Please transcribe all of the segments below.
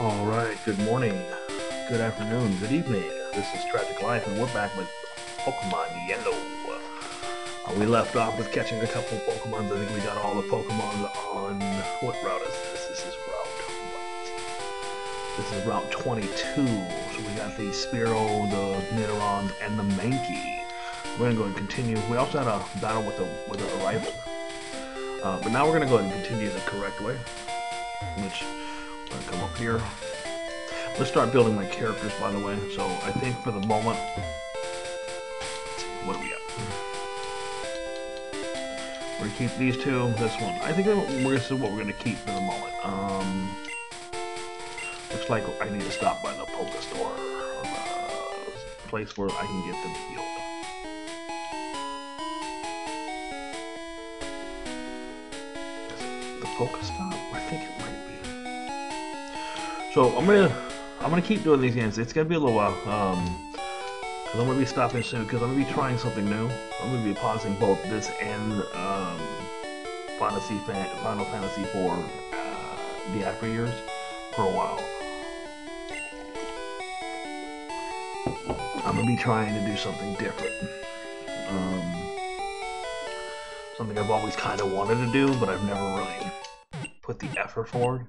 Alright, good morning, good afternoon, good evening. This is Tragik Lyfe, and we're back with Pokemon Yellow. Uh, we left off with catching a couple Pokemon. I think we got all the Pokemon on. What route is this? This is route. What? This is route 22. So we got the Spearow, the Nidoran, and the Mankey. We're gonna go and continue. We also had a battle with a with a rival. Uh, but now we're gonna go and continue the correct way, which Gonna come up here. Let's start building my characters, by the way. So I think for the moment, what do we got? We're gonna keep these two. This one. I think this is what we're gonna keep for the moment. Um, looks like I need to stop by the Poke Store, uh, place where I can get them healed. the Pokestop? I think. So I'm gonna I'm gonna keep doing these games. It's gonna be a little while. Um, cause I'm gonna be stopping soon because I'm gonna be trying something new. I'm gonna be pausing both this and um, Fantasy Fan Final Fantasy IV uh, the after years for a while. I'm gonna be trying to do something different. Um, something I've always kind of wanted to do, but I've never really put the effort forward.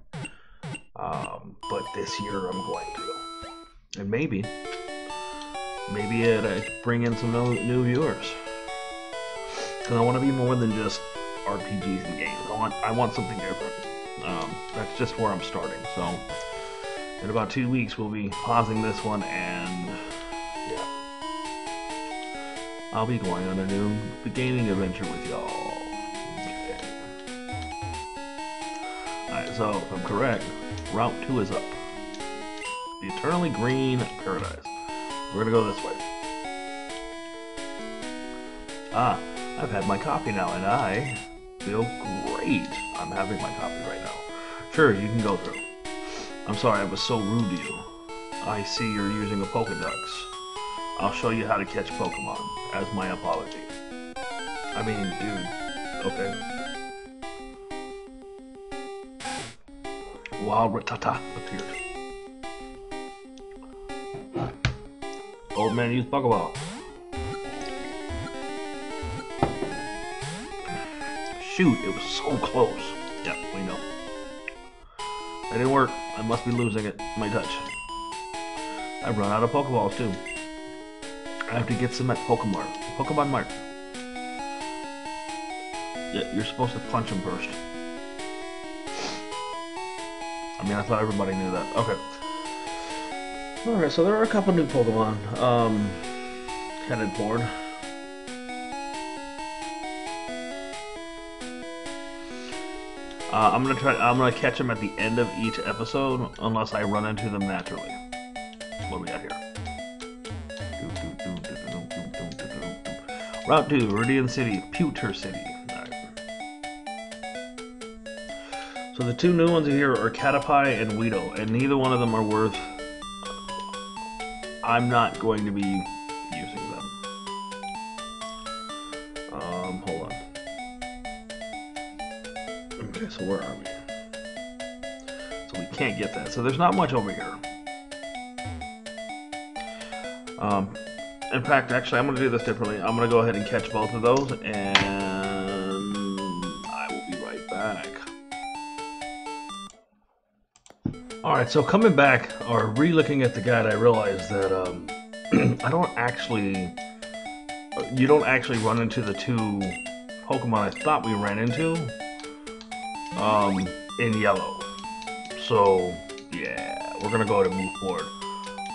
Um, but this year I'm going to. And maybe, maybe it uh, bring in some new viewers. Because I want to be more than just RPGs and games. I want, I want something different. Um, that's just where I'm starting. So, in about two weeks, we'll be pausing this one and yeah, I'll be going on a new gaming adventure with y'all. Okay. Alright, so if I'm correct, Route 2 is up. The Eternally Green Paradise. We're gonna go this way. Ah, I've had my coffee now, and I feel great. I'm having my coffee right now. Sure, you can go through. I'm sorry I was so rude to you. I see you're using a Pokedex. I'll show you how to catch Pokemon, as my apology. I mean, dude, okay. Wild Rattata appeared. Old man used Pokeball. Shoot, it was so close. Yeah, we know. It didn't work. I must be losing it. My touch. I've run out of Pokeballs too. I have to get some at Pokemon. Pokemon Mart. Yeah, you're supposed to punch him first. I mean, I thought everybody knew that. Okay. Alright, so there are a couple new Pokemon um, headed forward. Uh, I'm gonna try. I'm gonna catch them at the end of each episode, unless I run into them naturally. What do we got here? Route 2, Viridian City, Pewter City. So the two new ones here are Caterpie and Weedle, and neither one of them are worth... I'm not going to be using them. Um, hold on. Okay, so where are we? So we can't get that. So there's not much over here. Um, in fact, actually, I'm going to do this differently. I'm going to go ahead and catch both of those, and Alright, so coming back, or re-looking at the guide, I realized that um, I don't actually... You don't actually run into the two Pokemon I thought we ran into um, in yellow. So, yeah, we're going to go to move forward.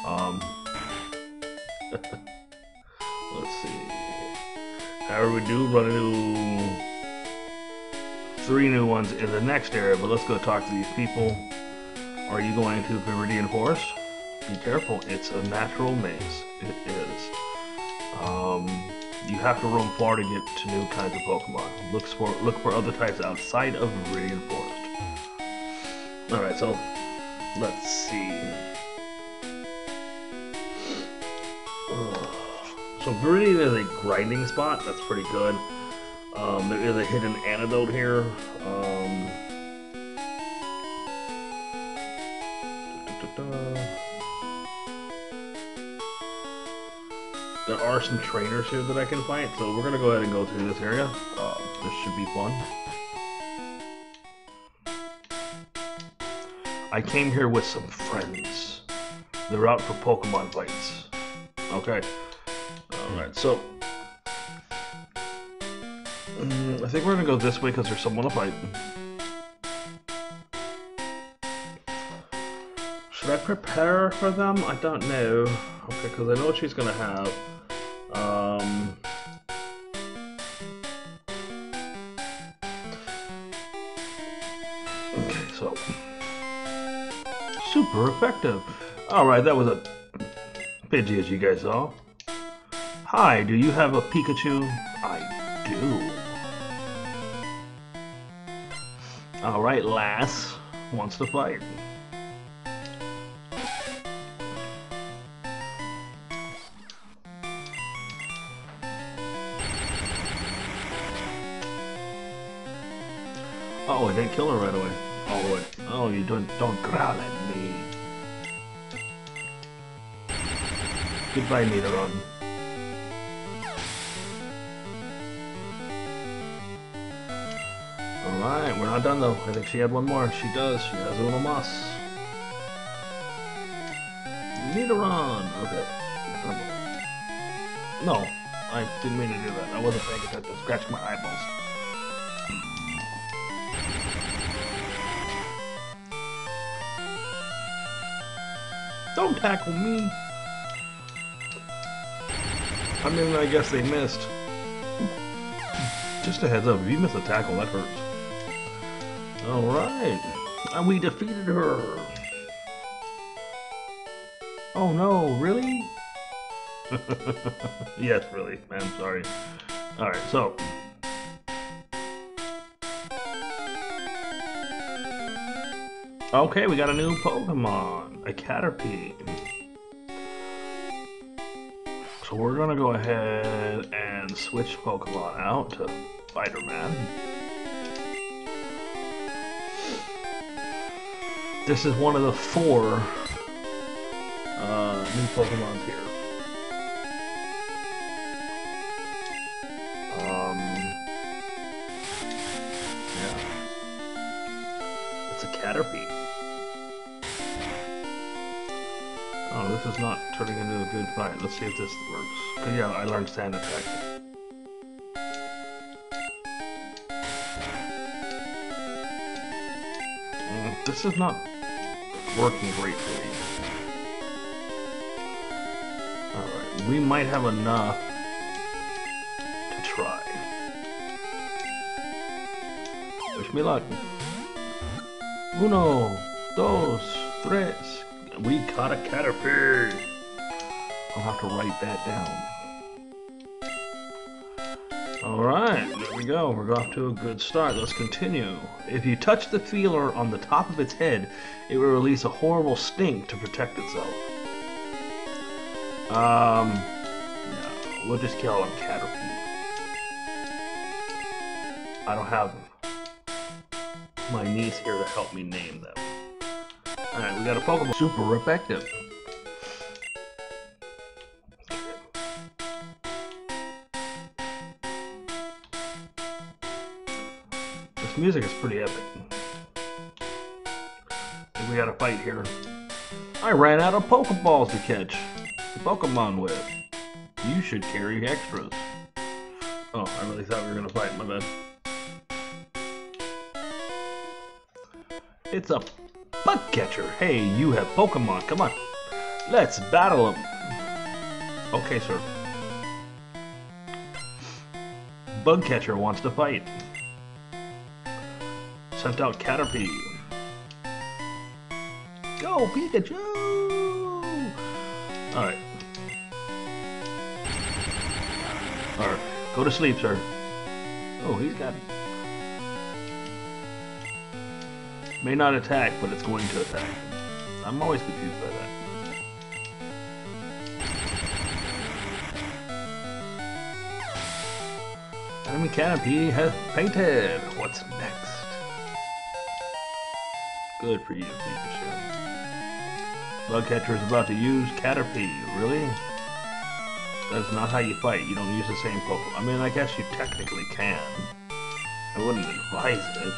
Um, Let's see. However, we do run into three new ones in the next area, but let's go talk to these people. Are you going to Viridian Forest? Be careful, it's a natural maze. It is. Um, you have to roam far to get to new kinds of Pokemon. Look for look for other types outside of Viridian Forest. Alright, so let's see. So Viridian is a grinding spot. That's pretty good. Um, there is a hidden antidote here. Um, are some trainers here that I can fight, so we're gonna go ahead and go through this area. Uh, this should be fun. I came here with some friends. They're out for Pokemon fights. Okay. Alright, so... Mm, I think we're gonna go this way because there's someone to fight. Should I prepare for them? I don't know. Okay, because I know what she's gonna have. Um... So... Super effective. Alright, that was a Pidgey as you guys saw. Hi, do you have a Pikachu? I do. Alright, Lass wants to fight. Oh, I didn't kill her right away. Oh, the. Oh, you don't don't growl at me. Goodbye, Nidoran. Alright, we're not done though. I think she had one more. She does. She has a little moss. Nidoran! Okay. No, I didn't mean to do that. I wasn't paying attention. Scratch my eyeballs. Don't tackle me! I mean, I guess they missed. Just a heads up, if you miss a tackle, that hurts. Alright. And uh, we defeated her. Oh no, really? yes, really. I'm sorry. Alright, so. Okay, we got a new Pokemon. A Caterpie. So we're gonna go ahead and switch Pokemon out to Spider-Man. This is one of the four uh, new Pokemons here. Um, yeah. It's a Caterpie. Oh, this is not turning into a good fight. Let's see if this works. 'Cause, yeah, I learned Sand Attack. Mm, this is not working great for me. Alright, we might have enough to try. Wish me luck. Uno, dos, tres. We caught a Caterpie. I'll have to write that down. Alright, there we go. We're off to a good start. Let's continue. If you touch the feeler on the top of its head, it will release a horrible stink to protect itself. Um, no, we'll just call him Caterpie. I don't have my niece here to help me name them. Alright, we got a Pokemon. Super effective. This music is pretty epic. we got a fight here. I ran out of Pokeballs to catch. The Pokemon with. You should carry extras. Oh, I really thought we were gonna fight, my bad. It's a bug catcher. Hey, you have Pokemon. Come on. Let's battle them. Okay, sir. Bug catcher wants to fight. Sent out Caterpie. Go, Pikachu! Alright. Alright. Go to sleep, sir. Oh, he's got May not attack, but it's going to attack. I'm always confused by that. Enemy Caterpie has painted. What's next? Good for you, Pikachu. Bugcatcher is about to use Caterpie. Really? That's not how you fight. You don't use the same Pokemon. I mean, I guess you technically can. I wouldn't advise it.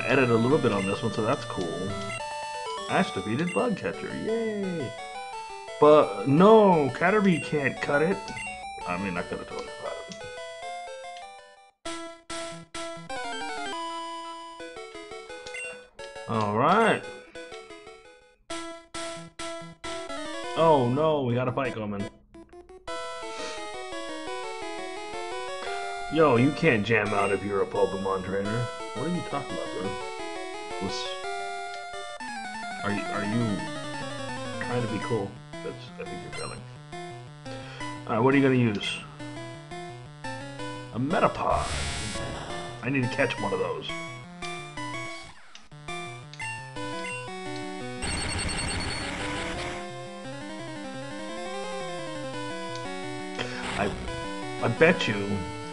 Gotta edit a little bit on this one, so that's cool. Ash defeated Bugcatcher, yay! But no, Caterpie can't cut it. I mean, I could have about it. Alright. Oh no, we got a fight coming. Yo, you can't jam out if you're a Pokemon trainer. What are you talking about, bro? Was are you are you trying to be cool? That's I think you're telling. Alright, what are you gonna use? A Metapod. I need to catch one of those. I I bet you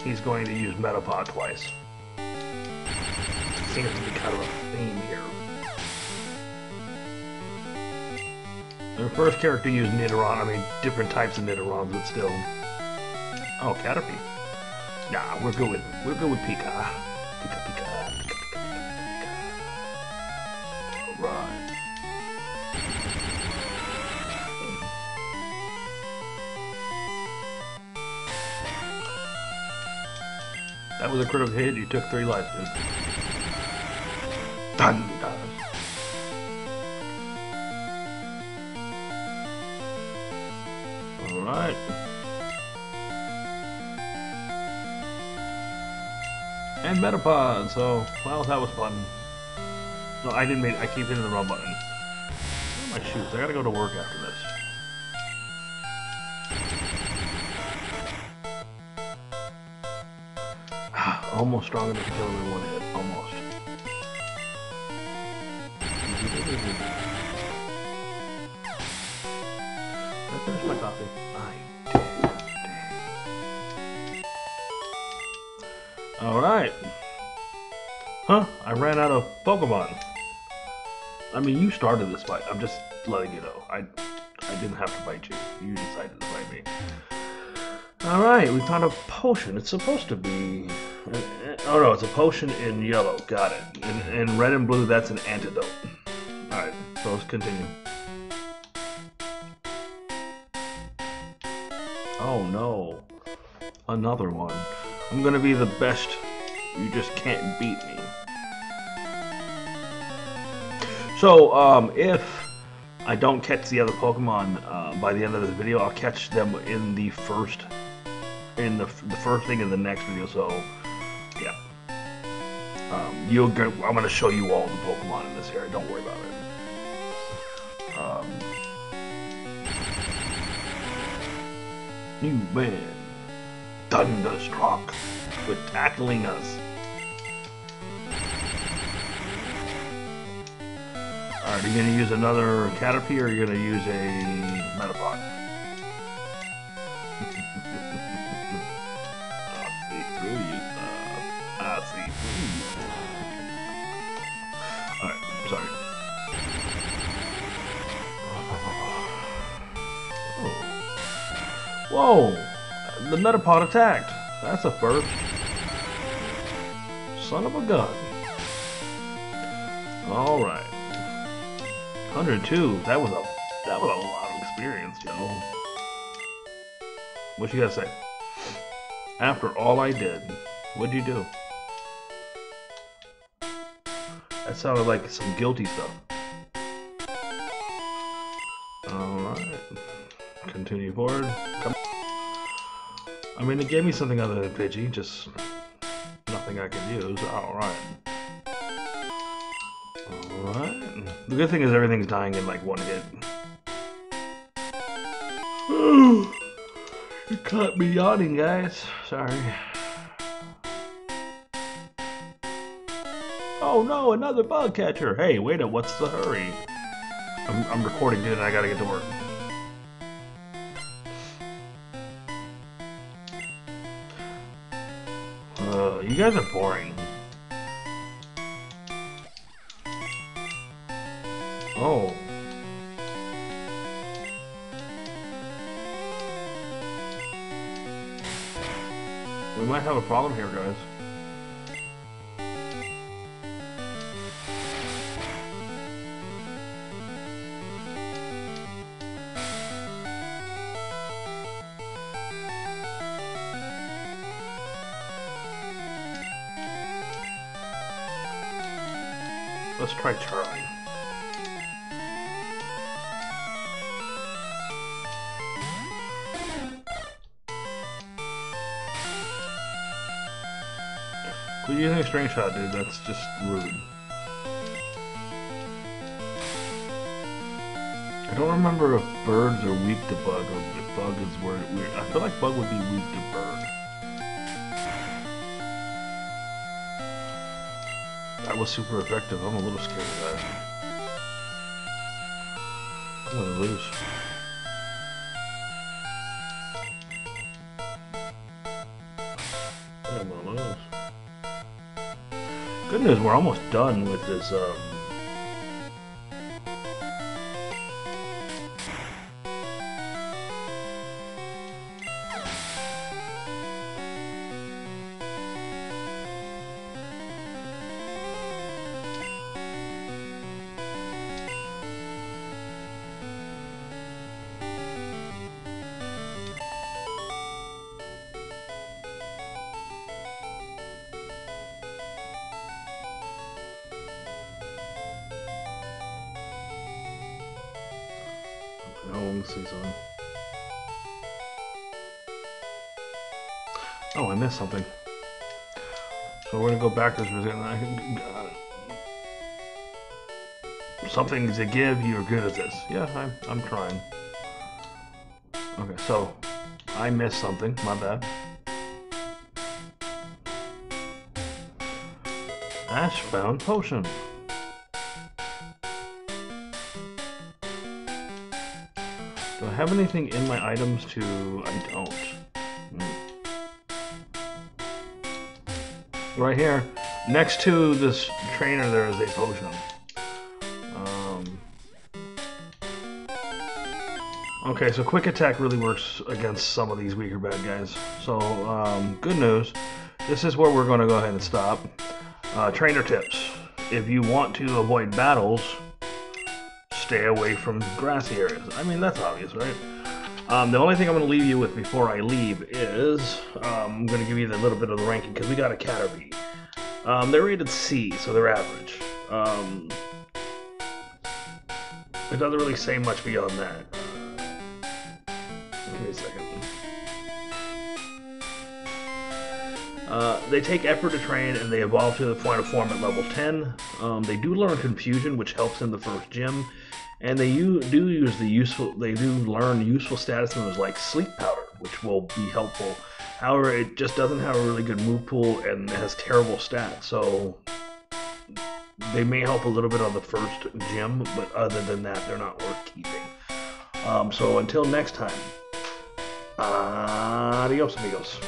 he's going to use Metapod twice seems to be kind of a theme here. The first character used Nidoran, I mean, different types of Nidorans, but still. Oh, Caterpie. Nah, we're good with, we're good with Pika. Pika, Pika, Pika, Pika, That was a critical hit, you took three lives, dude. Thunder. Alright. And Metapod, so, well, that was fun. No, I didn't mean, I keep hitting the wrong button. my shoes? I gotta go to work after this. Almost strong enough to kill him in one hit. Almost. My coffee. I. Alright. Huh? I ran out of Pokemon. I mean, you started this fight. I'm just letting you know. I I didn't have to bite you. You decided to bite me. Alright, we found a potion. It's supposed to be... Oh no, it's a potion in yellow. Got it. In, in red and blue, that's an antidote. Alright, so let's continue. Oh no. Another one. I'm gonna be the best. You just can't beat me. So, um, if I don't catch the other Pokemon uh, by the end of this video, I'll catch them in the first, in the, the first thing in the next video. So, yeah. Um, you'll get, I'm gonna show you all the Pokemon in this area. Don't worry about it. Um, new man, Thunderstruck, for tackling us. Alright, are you gonna use another Caterpie or are you gonna use a Metapod? Whoa! The Metapod attacked. That's a first. Son of a gun. Alright. 102. That was a that was a lot of experience, yo. What you gotta say? After all I did, what'd you do? That sounded like some guilty stuff. Alright. Continue forward. Come I mean, it gave me something other than Pidgey, just nothing I could use. Alright. Alright. The good thing is everything's dying in like one hit. you caught me yawning, guys. Sorry. Oh no, another bug catcher. Hey, wait a what's the hurry? I'm, I'm recording, dude, and I gotta get to work. Guys are boring. Oh. We might have a problem here, guys. Let's try Charlie. Quit using a string shot, dude. That's just rude. I don't remember if birds are weak to bug or if bug is where weird. I feel like bug would be weak to bird. Was super effective. I'm a little scared of that. I'm gonna lose. I'm gonna lose. Good news, we're almost done with this, um... Oh, something. Oh, I missed something. So we're gonna go backwards with it. and I can- uh, Something to give, you're good at this. Yeah, I'm, I'm trying. Okay, so I missed something. My bad. Ash found potion. Have anything in my items to... I don't. Hmm. Right here, next to this trainer there is a potion. Um, okay, so quick attack really works against some of these weaker bad guys. So, um, good news. This is where we're going to go ahead and stop. Uh, trainer tips. If you want to avoid battles, stay away from grassy areas. I mean, that's obvious, right? Um, the only thing I'm going to leave you with before I leave is um, I'm going to give you a little bit of the ranking because we got a Caterpie. Um, they're rated C, so they're average. Um, it doesn't really say much beyond that. Give me a second. Uh, they take effort to train and they evolve to the final form at level 10. Um, they do learn confusion, which helps in the first gym, and they do use the useful. They do learn useful status moves like sleep powder, which will be helpful. However, it just doesn't have a really good move pool and has terrible stats, so they may help a little bit on the first gym, but other than that, they're not worth keeping. Um, so until next time, adios, amigos.